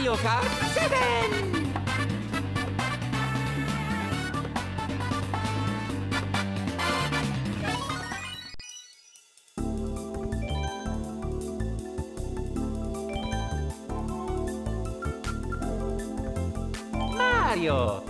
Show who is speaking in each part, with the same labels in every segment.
Speaker 1: Mario Kart 7! Mario! Let's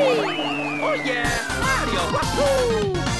Speaker 1: Oh yeah! Mario! Wahoo!